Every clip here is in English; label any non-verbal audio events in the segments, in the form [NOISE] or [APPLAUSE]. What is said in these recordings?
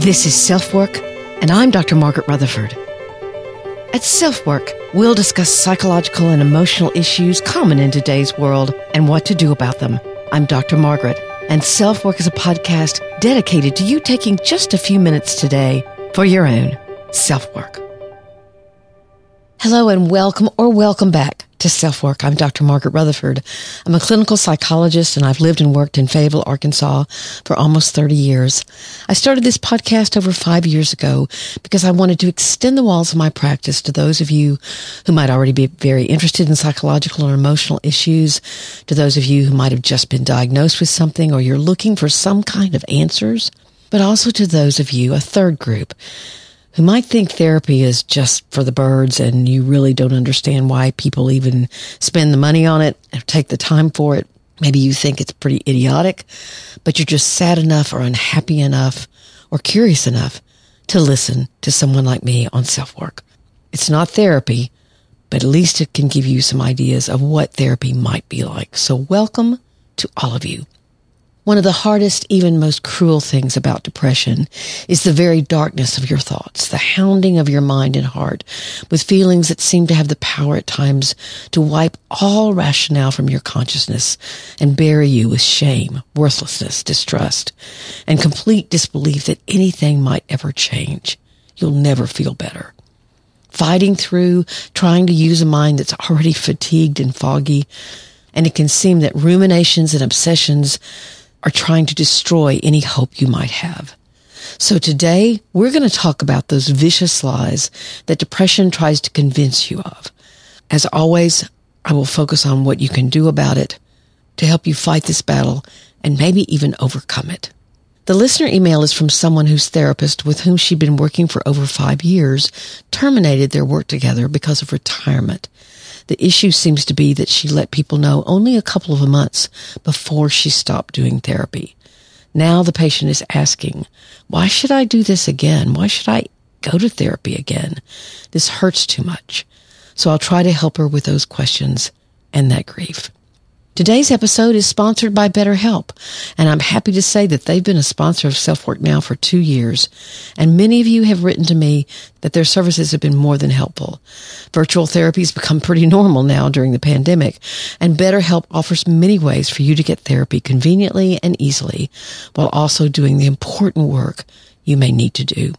This is Self Work, and I'm Dr. Margaret Rutherford. At Self Work, we'll discuss psychological and emotional issues common in today's world and what to do about them. I'm Dr. Margaret, and Self Work is a podcast dedicated to you taking just a few minutes today for your own self work. Hello and welcome or welcome back to Self Work. I'm Dr. Margaret Rutherford. I'm a clinical psychologist and I've lived and worked in Fayetteville, Arkansas for almost 30 years. I started this podcast over five years ago because I wanted to extend the walls of my practice to those of you who might already be very interested in psychological or emotional issues, to those of you who might have just been diagnosed with something or you're looking for some kind of answers, but also to those of you, a third group, who might think therapy is just for the birds and you really don't understand why people even spend the money on it or take the time for it. Maybe you think it's pretty idiotic, but you're just sad enough or unhappy enough or curious enough to listen to someone like me on self work. It's not therapy, but at least it can give you some ideas of what therapy might be like. So welcome to all of you. One of the hardest, even most cruel things about depression is the very darkness of your thoughts, the hounding of your mind and heart with feelings that seem to have the power at times to wipe all rationale from your consciousness and bury you with shame, worthlessness, distrust, and complete disbelief that anything might ever change. You'll never feel better. Fighting through, trying to use a mind that's already fatigued and foggy, and it can seem that ruminations and obsessions are trying to destroy any hope you might have. So today we're going to talk about those vicious lies that depression tries to convince you of. As always, I will focus on what you can do about it to help you fight this battle and maybe even overcome it. The listener email is from someone whose therapist, with whom she'd been working for over five years, terminated their work together because of retirement. The issue seems to be that she let people know only a couple of months before she stopped doing therapy. Now the patient is asking, why should I do this again? Why should I go to therapy again? This hurts too much. So I'll try to help her with those questions and that grief. Today's episode is sponsored by BetterHelp, and I'm happy to say that they've been a sponsor of Self Work now for two years, and many of you have written to me that their services have been more than helpful. Virtual therapy has become pretty [LAUGHS] normal now during the pandemic, and BetterHelp offers many ways for you to get therapy conveniently and easily, while also doing the important work you may need to do.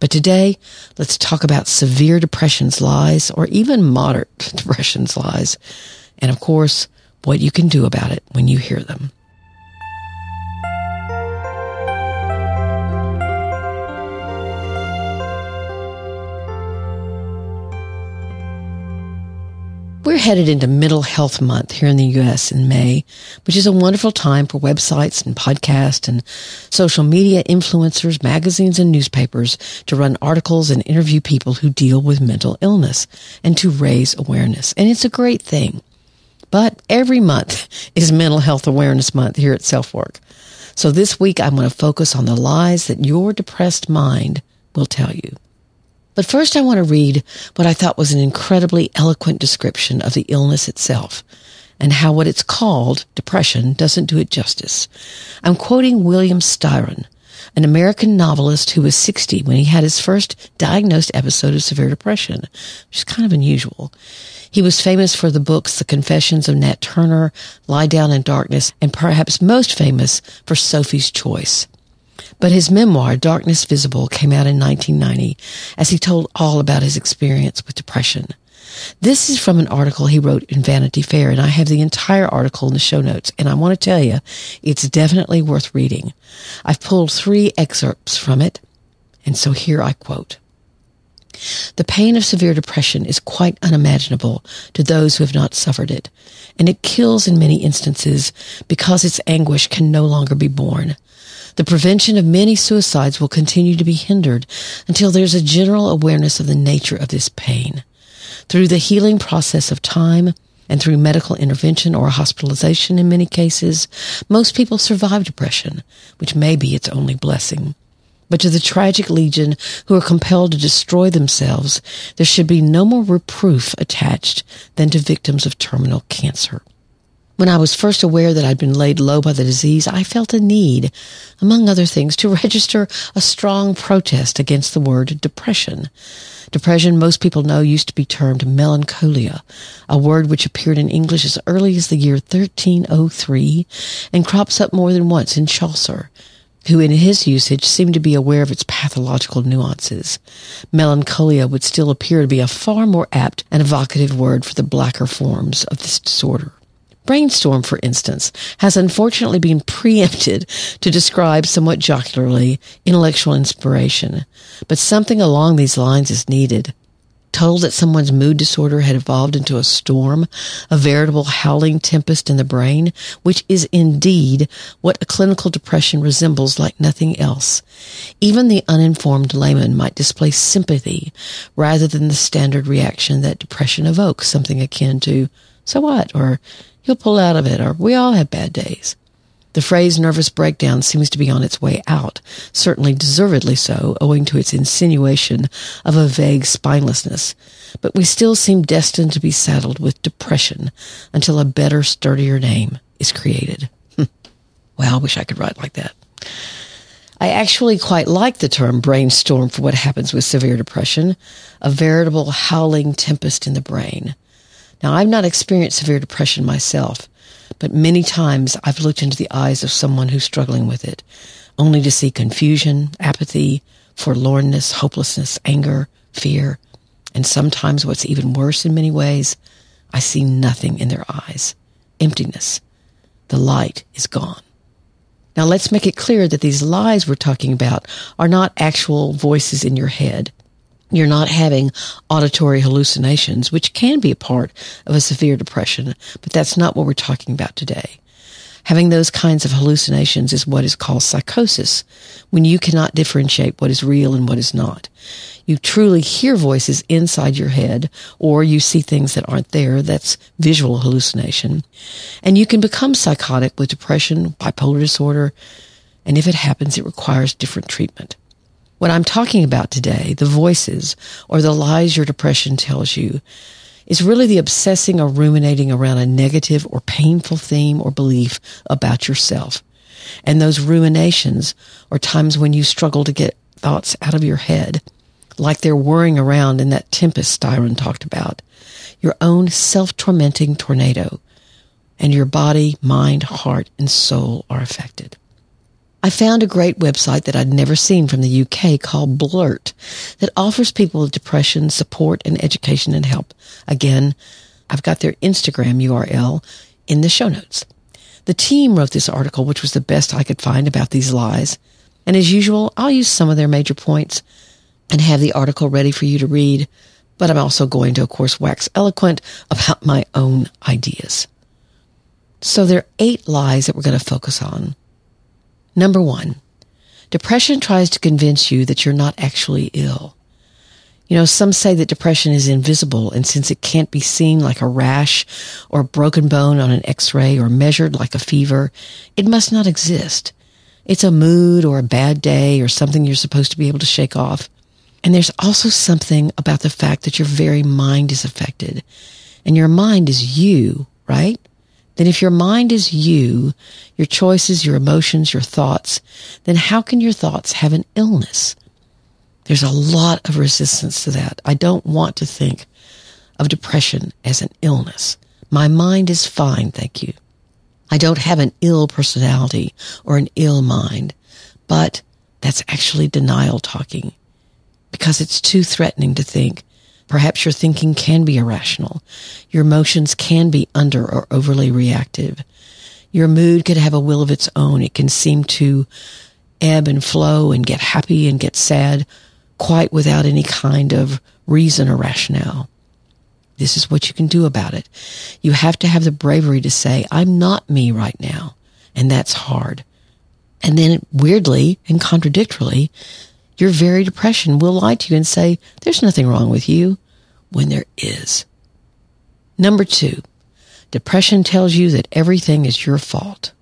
But today, let's talk about severe depression's lies, or even moderate [LAUGHS] depression's lies, and of course, what you can do about it when you hear them. We're headed into Mental Health Month here in the U.S. in May, which is a wonderful time for websites and podcasts and social media influencers, magazines and newspapers to run articles and interview people who deal with mental illness and to raise awareness. And it's a great thing. But every month is Mental Health Awareness Month here at Self Work. So this week I'm going to focus on the lies that your depressed mind will tell you. But first I want to read what I thought was an incredibly eloquent description of the illness itself and how what it's called, depression, doesn't do it justice. I'm quoting William Styron, an American novelist who was 60 when he had his first diagnosed episode of severe depression, which is kind of unusual. He was famous for the books The Confessions of Nat Turner, Lie Down in Darkness, and perhaps most famous for Sophie's Choice. But his memoir, Darkness Visible, came out in 1990 as he told all about his experience with depression. This is from an article he wrote in Vanity Fair, and I have the entire article in the show notes, and I want to tell you, it's definitely worth reading. I've pulled three excerpts from it, and so here I quote. The pain of severe depression is quite unimaginable to those who have not suffered it, and it kills in many instances because its anguish can no longer be borne. The prevention of many suicides will continue to be hindered until there's a general awareness of the nature of this pain. Through the healing process of time, and through medical intervention or hospitalization in many cases, most people survive depression, which may be its only blessing. But to the tragic legion who are compelled to destroy themselves, there should be no more reproof attached than to victims of terminal cancer. When I was first aware that I'd been laid low by the disease, I felt a need, among other things, to [LAUGHS] register a strong protest against the word depression. Depression, most people know, used to be termed melancholia, a word which appeared in English as early as the year 1303 and crops up more than once in Chaucer who in his usage seemed to be aware of its pathological nuances. Melancholia would still appear to be a far more apt and evocative word for the blacker forms of this disorder. Brainstorm, for instance, has unfortunately been [LAUGHS] preempted to describe somewhat jocularly intellectual inspiration, but something along these lines is needed told that someone's mood disorder had evolved into a storm, a veritable howling tempest in the brain, which is indeed what a clinical depression resembles like nothing else. Even the uninformed layman might display sympathy rather than the standard reaction that depression evokes, something akin to, so what, or you'll pull out of it, or we all have bad days. The phrase nervous breakdown seems to be on its way out, certainly deservedly so, owing to its insinuation of a vague spinelessness. But we still seem destined to be saddled with depression until a better, sturdier name is created. [LAUGHS] well, I wish I could write like that. I actually quite like the term brainstorm for what happens with severe depression, a veritable howling tempest in the brain. Now, I've not experienced severe depression myself, but many times I've looked into the eyes of someone who's struggling with it, only to see confusion, apathy, forlornness, hopelessness, anger, fear, and sometimes what's even worse in many ways, I see nothing in their eyes. Emptiness. The light is gone. Now let's make it clear that these lies we're talking about are not actual voices in your head. You're not having auditory hallucinations, which can be a part of a severe depression, but that's not what we're talking about today. Having those kinds of hallucinations is what is called psychosis, when you cannot differentiate what is real and what is not. You truly hear voices inside your head, or you see things that aren't there. That's visual hallucination. And you can become psychotic with depression, bipolar disorder, and if it happens, it requires different treatment. What I'm talking about today, the voices or the lies your depression tells you, is really the obsessing or ruminating around a negative or painful theme or belief about yourself. And those ruminations are times when you struggle to get thoughts out of your head, like they're whirring around in that tempest Styron talked about, your own self-tormenting tornado, and your body, mind, heart, and soul are affected. I found a great website that I'd never seen from the UK called Blurt that offers people with depression support and education and help. Again, I've got their Instagram URL in the show notes. The team wrote this article, which was the best I could find about these lies. And as usual, I'll use some of their major points and have the article ready for you to read. But I'm also going to, of course, wax eloquent about my own ideas. So there are eight lies that we're going to focus on. Number one, depression tries to convince you that you're not actually ill. You know, some say that depression is invisible, and since it can't be seen like a rash or a broken bone on an x-ray or measured like a fever, it must not exist. It's a mood or a bad day or something you're supposed to be able to shake off. And there's also something about the fact that your very mind is affected. And your mind is you, right? Then if your mind is you, your choices, your emotions, your thoughts, then how can your thoughts have an illness? There's a lot of resistance to that. I don't want to think of depression as an illness. My mind is fine, thank you. I don't have an ill personality or an ill mind, but that's actually denial talking because it's too threatening to think Perhaps your thinking can be irrational. Your emotions can be under or overly reactive. Your mood could have a will of its own. It can seem to ebb and flow and get happy and get sad quite without any kind of reason or rationale. This is what you can do about it. You have to have the bravery to say, I'm not me right now. And that's hard. And then weirdly and contradictorily, your very depression will lie to you and say, there's nothing wrong with you when there is. Number two, depression tells you that everything is your fault.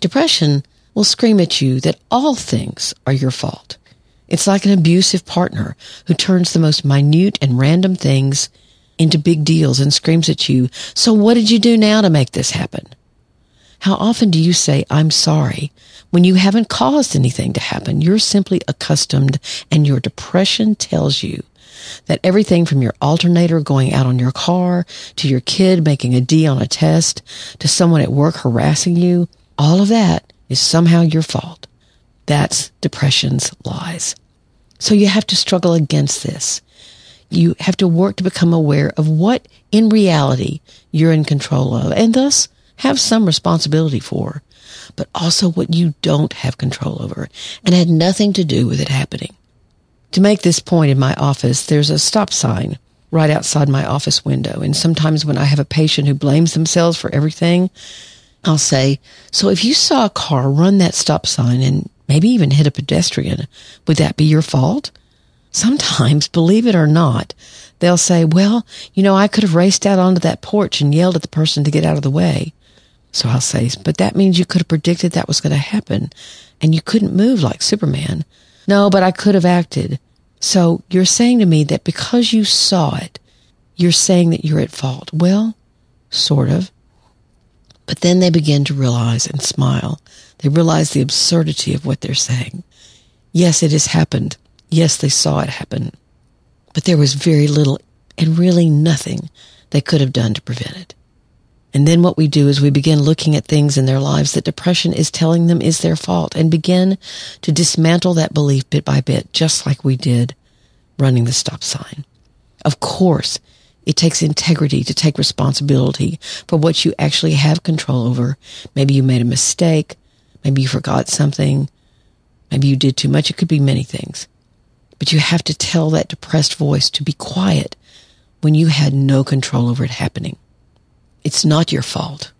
Depression will scream at you that all things are your fault. It's like an abusive partner who turns the most minute and random things into big deals and screams at you, so what did you do now to make this happen? How often do you say, I'm sorry, when you haven't caused anything to happen? You're simply accustomed and your depression tells you that everything from your alternator going out on your car to your kid making a D on a test to someone at work harassing you, all of that is somehow your fault. That's depression's lies. So you have to struggle against this. You have to work to become aware of what in reality you're in control of and thus have some responsibility for, but also what you don't have control over and had nothing to do with it happening. To make this point in my office, there's a stop sign right outside my office window. And sometimes when I have a patient who blames themselves for everything, I'll say, so if you saw a car run that stop sign and maybe even hit a pedestrian, would that be your fault? Sometimes, believe it or not, they'll say, well, you know, I could have raced out onto that porch and yelled at the person to get out of the way. So I'll say, but that means you could have predicted that was going to happen and you couldn't move like Superman. No, but I could have acted. So you're saying to me that because you saw it, you're saying that you're at fault. Well, sort of. But then they begin to realize and smile. They realize the absurdity of what they're saying. Yes, it has happened. Yes, they saw it happen. But there was very little and really nothing they could have done to prevent it. And then what we do is we begin looking at things in their lives that depression is telling them is their fault and begin to dismantle that belief bit by bit, just like we did running the stop sign. Of course, it takes integrity to take responsibility for what you actually have control over. Maybe you made a mistake. Maybe you forgot something. Maybe you did too much. It could be many things. But you have to tell that depressed voice to be quiet when you had no control over it happening. It's not your fault.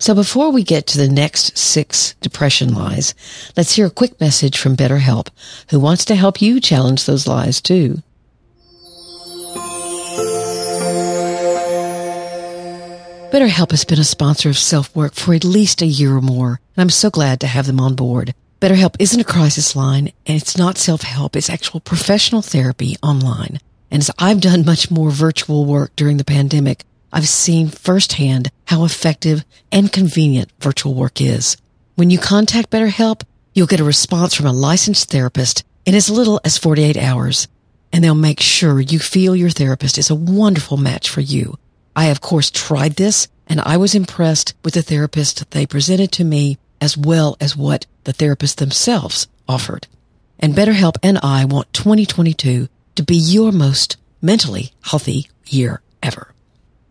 So before we get to the next six depression lies, let's hear a quick message from BetterHelp, who wants to help you challenge those lies too. BetterHelp has been a sponsor of Self Work for at least a year or more, and I'm so glad to have them on board. BetterHelp isn't a crisis line, and it's not self-help. It's actual professional therapy online. And as I've done much more virtual work during the pandemic, I've seen firsthand how effective and convenient virtual work is. When you contact BetterHelp, you'll get a response from a licensed therapist in as little as 48 hours, and they'll make sure you feel your therapist is a wonderful match for you. I, of course, tried this, and I was impressed with the therapist they presented to me as well as what the therapists themselves offered. And BetterHelp and I want 2022 to be your most mentally healthy year ever.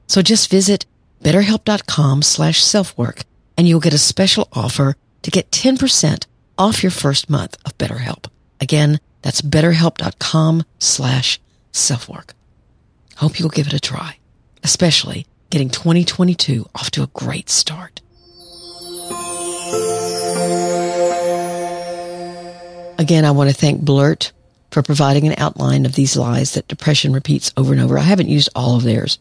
So just visit betterhelp.com slash selfwork and you'll get a special offer to get 10% off your first month of BetterHelp. Again, that's betterhelp.com slash selfwork. Hope you'll give it a try, especially getting 2022 off to a great start. Again, I want to thank Blurt for providing an outline of these lies that depression repeats over and over. I haven't used all of theirs.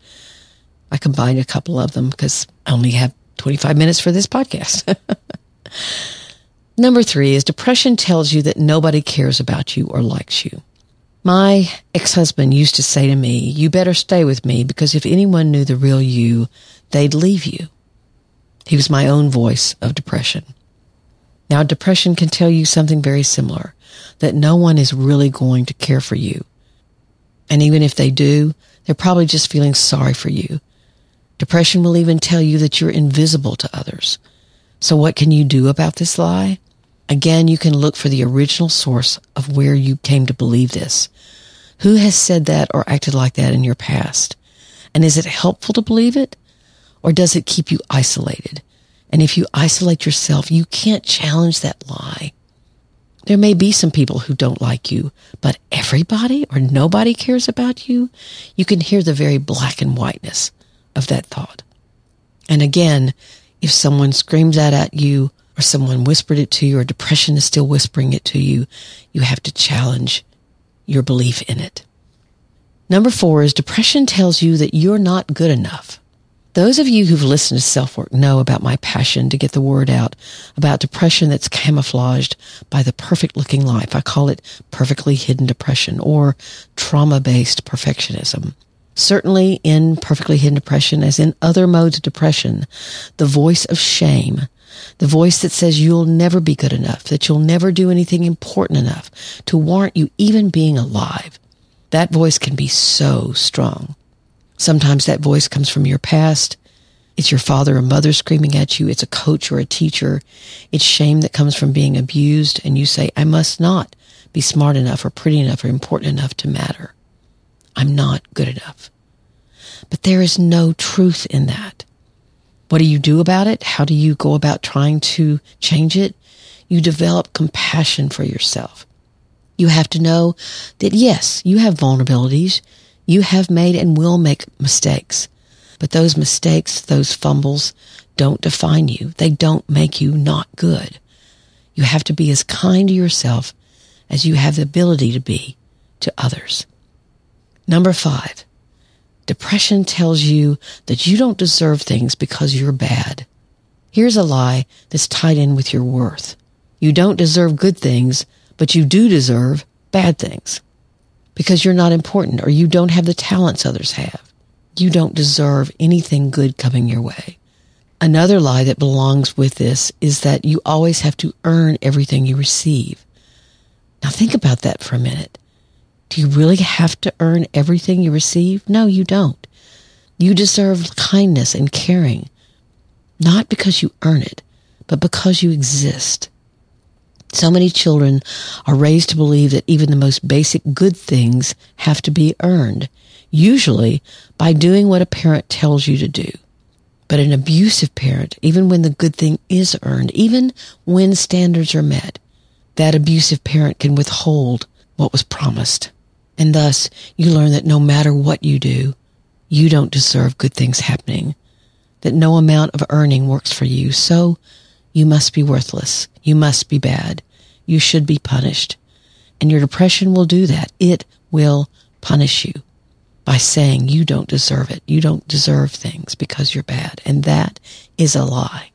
I combined a couple of them because I only have 25 minutes for this podcast. [LAUGHS] Number three is depression tells you that nobody cares about you or likes you. My ex-husband used to say to me, you better stay with me because if anyone knew the real you, they'd leave you. He was my own voice of depression. Now, depression can tell you something very similar, that no one is really going to care for you. And even if they do, they're probably just feeling sorry for you Depression will even tell you that you're invisible to others. So what can you do about this lie? Again, you can look for the original source of where you came to believe this. Who has said that or acted like that in your past? And is it helpful to believe it? Or does it keep you isolated? And if you isolate yourself, you can't challenge that lie. There may be some people who don't like you, but everybody or nobody cares about you. You can hear the very black and whiteness of that thought. And again, if someone screams that at you or someone whispered it to you or depression is still whispering it to you, you have to challenge your belief in it. Number four is depression tells you that you're not good enough. Those of you who've listened to self-work know about my passion to get the word out about depression that's camouflaged by the perfect looking life. I call it perfectly hidden depression or trauma-based perfectionism. Certainly in perfectly hidden depression, as in other modes of depression, the voice of shame, the voice that says you'll never be good enough, that you'll never do anything important enough to warrant you even being alive, that voice can be so strong. Sometimes that voice comes from your past. It's your father or mother screaming at you. It's a coach or a teacher. It's shame that comes from being abused. And you say, I must not be smart enough or pretty enough or important enough to matter. I'm not good enough. But there is no truth in that. What do you do about it? How do you go about trying to change it? You develop compassion for yourself. You have to know that yes, you have vulnerabilities. You have made and will make mistakes. But those mistakes, those fumbles don't define you. They don't make you not good. You have to be as kind to yourself as you have the ability to be to others. Number five, depression tells you that you don't deserve things because you're bad. Here's a lie that's tied in with your worth. You don't deserve good things, but you do deserve bad things because you're not important or you don't have the talents others have. You don't deserve anything good coming your way. Another lie that belongs with this is that you always have to earn everything you receive. Now think about that for a minute. Do you really have to earn everything you receive? No, you don't. You deserve kindness and caring, not because you earn it, but because you exist. So many children are raised to believe that even the most basic good things have to be earned, usually by doing what a parent tells you to do. But an abusive parent, even when the good thing is earned, even when standards are met, that abusive parent can withhold what was promised. And thus, you learn that no matter what you do, you don't deserve good things happening, that no amount of earning works for you. So you must be worthless. You must be bad. You should be punished. And your depression will do that. It will punish you by saying you don't deserve it. You don't deserve things because you're bad. And that is a lie.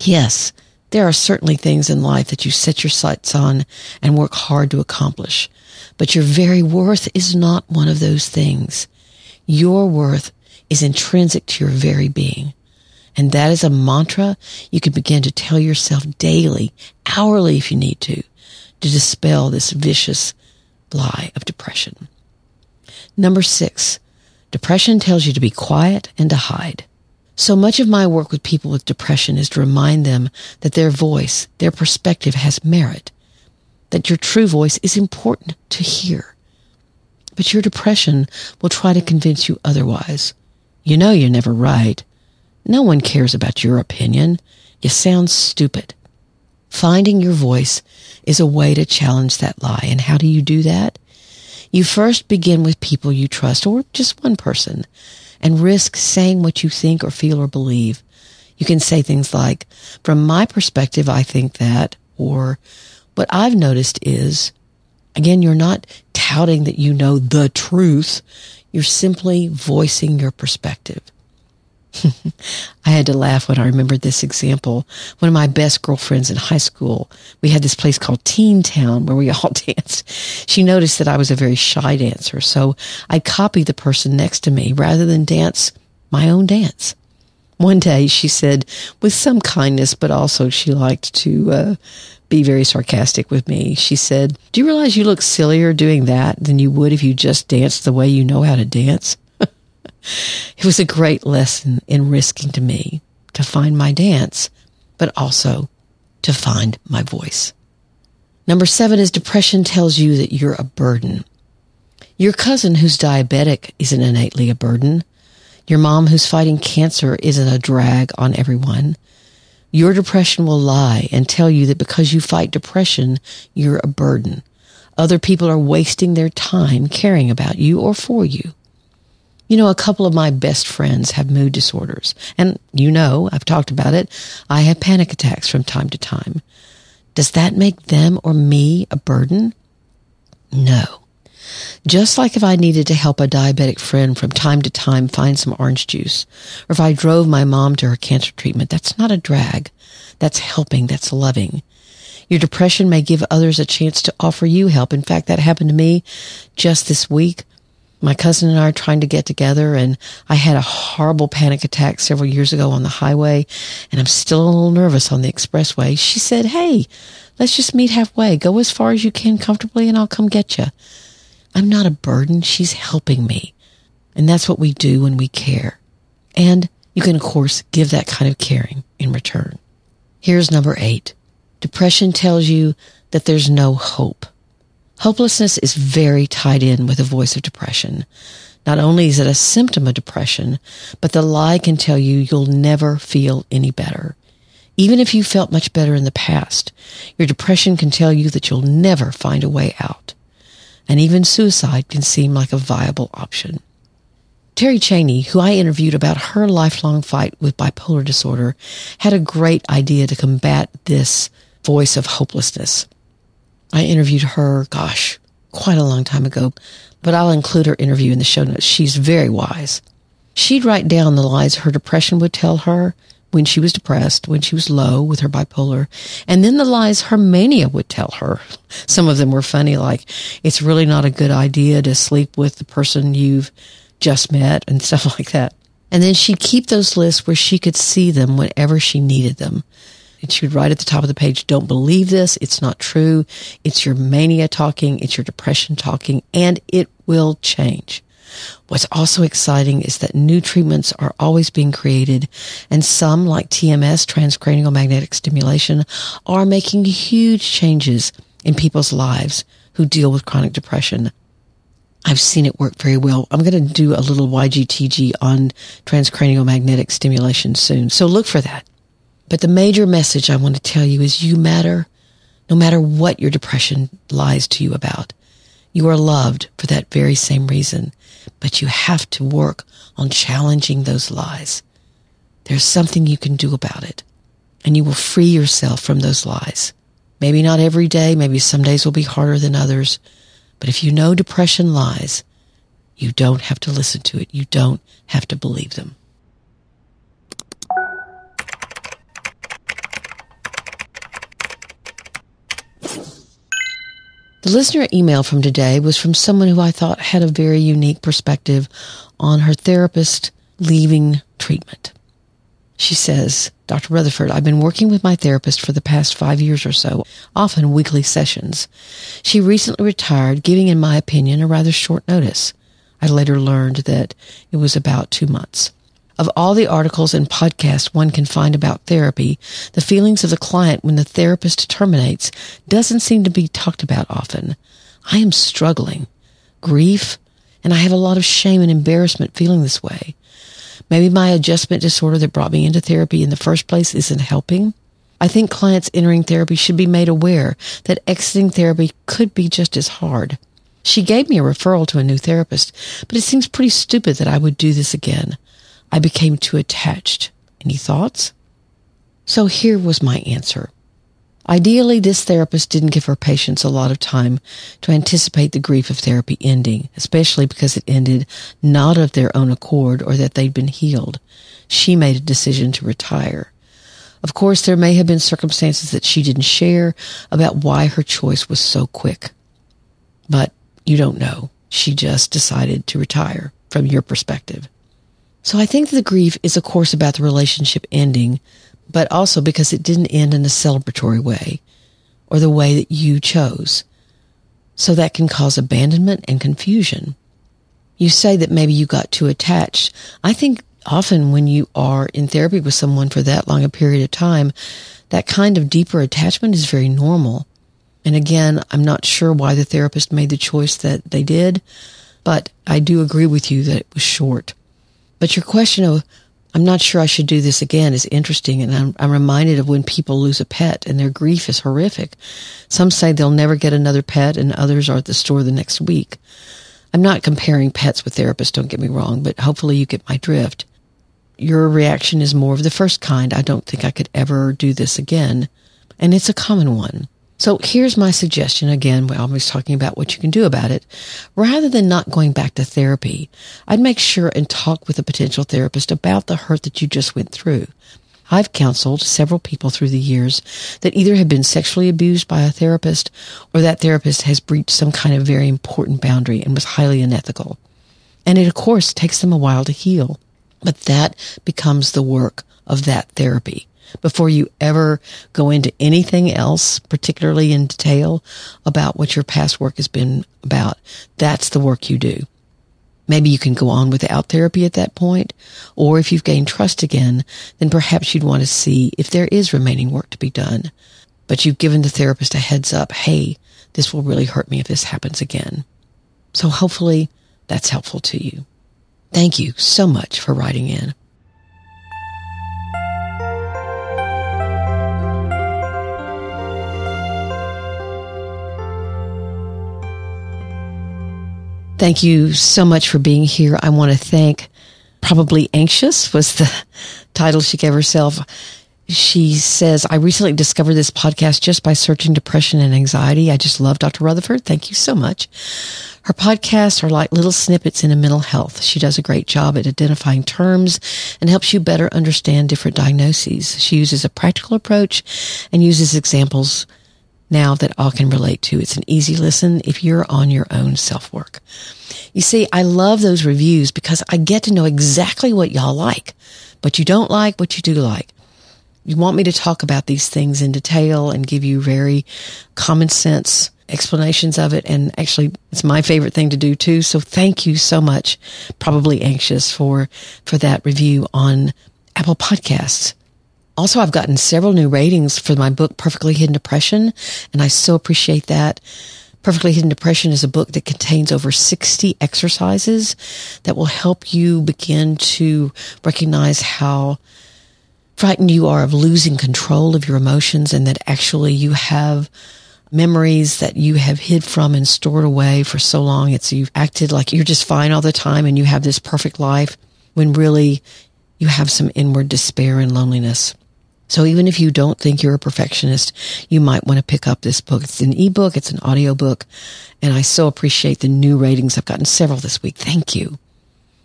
Yes, there are certainly things in life that you set your sights on and work hard to accomplish. But your very worth is not one of those things. Your worth is intrinsic to your very being. And that is a mantra you can begin to tell yourself daily, hourly if you need to, to dispel this vicious lie of depression. Number six, depression tells you to be quiet and to hide. So much of my work with people with depression is to remind them that their voice, their perspective has merit that your true voice is important to hear. But your depression will try to convince you otherwise. You know you're never right. No one cares about your opinion. You sound stupid. Finding your voice is a way to challenge that lie. And how do you do that? You first begin with people you trust or just one person and risk saying what you think or feel or believe. You can say things like, from my perspective, I think that, or what I've noticed is, again, you're not touting that you know the truth. You're simply voicing your perspective. [LAUGHS] I had to laugh when I remembered this example. One of my best girlfriends in high school, we had this place called Teen Town where we [LAUGHS] all danced. She noticed that I was a very shy dancer, so I copied the person next to me rather than dance my own dance. One day she said, with some kindness, but also she liked to uh, be very sarcastic with me. She said, Do you realize you look sillier doing that than you would if you just danced the way you know how to dance? [LAUGHS] it was a great lesson in risking to me to find my dance, but also to find my voice. Number seven is depression tells you that you're a burden. Your cousin who's diabetic isn't innately a burden. Your mom who's fighting cancer isn't a drag on everyone. Your depression will lie and tell you that because you fight depression, you're a burden. Other people are wasting their time caring about you or for you. You know, a couple of my best friends have mood disorders. And you know, I've talked about it. I have panic attacks from time to time. Does that make them or me a burden? No. Just like if I needed to help a diabetic friend from time to time find some orange juice, or if I drove my mom to her cancer treatment, that's not a drag. That's helping. That's loving. Your depression may give others a chance to offer you help. In fact, that happened to me just this week. My cousin and I are trying to get together and I had a horrible panic attack several years ago on the highway and I'm still a little nervous on the expressway. She said, Hey, let's just meet halfway. Go as far as you can comfortably and I'll come get you. I'm not a burden. She's helping me. And that's what we do when we care. And you can, of course, give that kind of caring in return. Here's number eight. Depression tells you that there's no hope. Hopelessness is very tied in with the voice of depression. Not only is it a symptom of depression, but the lie can tell you you'll never feel any better. Even if you felt much better in the past, your depression can tell you that you'll never find a way out. And even suicide can seem like a viable option. Terri Cheney, who I interviewed about her lifelong fight with bipolar disorder, had a great idea to combat this voice of hopelessness. I interviewed her, gosh, quite a long time ago, but I'll include her interview in the show notes. She's very wise. She'd write down the lies her depression would tell her when she was depressed, when she was low with her bipolar, and then the lies her mania would tell her. Some of them were funny, like, it's really not a good idea to sleep with the person you've just met and [LAUGHS] stuff like that. And then she'd keep those lists where she could see them whenever she needed them. And she would write at the top of the page, don't believe this. It's not true. It's your mania talking. It's your depression talking and it will change. What's also exciting is that new treatments are always being created and some like TMS, transcranial magnetic stimulation, are making huge changes in people's lives who deal with chronic depression. I've seen it work very well. I'm going to do a little YGTG on transcranial magnetic stimulation soon. So look for that. But the major message I want to tell you is you matter no matter what your depression lies to you about. You are loved for that very same reason, but you have to work on challenging those lies. There's something you can do about it and you will free yourself from those lies. Maybe not every day. Maybe some days will be harder than others. But if you know depression lies, you don't have to listen to it. You don't have to believe them. The listener email from today was from someone who I thought had a very unique perspective on her therapist leaving treatment. She says, Dr. Rutherford, I've been working with my therapist for the past five years or so, often weekly sessions. She recently retired, giving, in my opinion, a rather short notice. I later learned that it was about two months. Of all the articles and podcasts one can find about therapy, the feelings of the client when the therapist terminates doesn't seem to be talked about often. I am struggling. Grief, and I have a lot of shame and embarrassment feeling this way. Maybe my adjustment disorder that brought me into therapy in the first place isn't helping. I think clients entering therapy should be made aware that exiting therapy could be just as hard. She gave me a referral to a new therapist, but it seems pretty stupid that I would do this again. I became too attached. Any thoughts? So here was my answer. Ideally, this therapist didn't give her patients a lot of time to anticipate the grief of therapy ending, especially because it ended not of their own accord or that they'd been healed. She made a decision to retire. Of course, there may have been circumstances that she didn't share about why her choice was so quick. But you don't know. She just decided to retire from your perspective. So I think the grief is, of course, about the relationship ending, but also because it didn't end in a celebratory way or the way that you chose. So that can cause abandonment and confusion. You say that maybe you got too attached. I think often when you are in therapy with someone for that long a period of time, that kind of deeper attachment is very normal. And again, I'm not sure why the therapist made the choice that they did, but I do agree with you that it was short. But your question of I'm not sure I should do this again is interesting. And I'm, I'm, reminded of when people lose a pet and their grief is horrific. Some say they'll never get another pet and others are at the store the next week. I'm not comparing pets with therapists, don't get me wrong, but hopefully you get my drift. Your reaction is more of the first kind. I don't think I could ever do this again. And it's a common one. So here's my suggestion. Again, we're always talking about what you can do about it. Rather than not going back to therapy, I'd make sure and talk with a potential therapist about the hurt that you just went through. I've counseled several people through the years that either have been sexually abused by a therapist or that therapist has breached some kind of very important boundary and was highly unethical. And it, of course, takes them a while to heal. But that becomes the work of that therapy. Before you ever go into anything else, particularly in detail about what your past work has been about, that's the work you do. Maybe you can go on without therapy at that point, or if you've gained trust again, then perhaps you'd want to see if there is remaining work to be done. But you've given the therapist a heads up, hey, this will really hurt me if this happens again. So hopefully that's helpful to you. Thank you so much for writing in. Thank you so much for being here. I want to thank Probably Anxious was the [LAUGHS] title she gave herself. She says, I recently discovered this podcast just by searching depression and anxiety. I just love Dr. Rutherford. Thank you so much. Her podcasts are like little snippets into mental health. She does a great job at identifying terms and helps you better understand different diagnoses. She uses a practical approach and uses examples now that all can relate to. It's an easy listen if you're on your own self work. You see, I love those reviews because I get to know exactly what y'all like, but you don't like what you do like. You want me to talk about these things in detail and give you very common sense explanations of it. And actually, it's my favorite thing to do too. So thank you so much. Probably anxious for, for that review on Apple podcasts. Also, I've gotten several new ratings for my book, Perfectly Hidden Depression, and I so appreciate that. Perfectly Hidden Depression is a book that contains over 60 exercises that will help you begin to recognize how frightened you are of losing control of your emotions and that actually you have memories that you have hid from and stored away for so long. It's you've acted like you're just fine all the time and you have this perfect life when really you have some inward despair and loneliness. So even if you don't think you're a perfectionist, you might want to pick up this book. It's an ebook. It's an audio book. And I so appreciate the new ratings. I've gotten several this week. Thank you.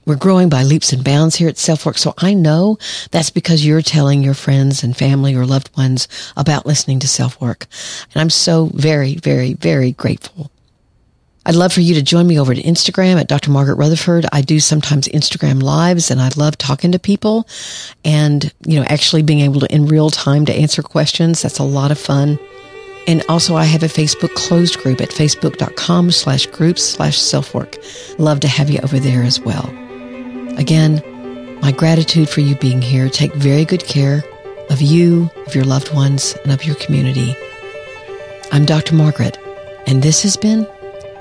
We're growing by leaps and bounds here at Selfwork. So I know that's because you're telling your friends and family or loved ones about listening to Selfwork. And I'm so very, very, very grateful. I'd love for you to join me over to Instagram at Dr. Margaret Rutherford. I do sometimes Instagram lives and I love talking to people and, you know, actually being able to in real time to answer questions. That's a lot of fun. And also I have a Facebook closed group at facebook.com slash groups slash self-work. Love to have you over there as well. Again, my gratitude for you being here. Take very good care of you, of your loved ones, and of your community. I'm Dr. Margaret, and this has been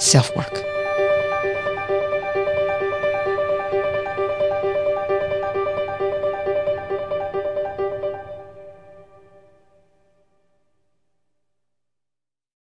self work.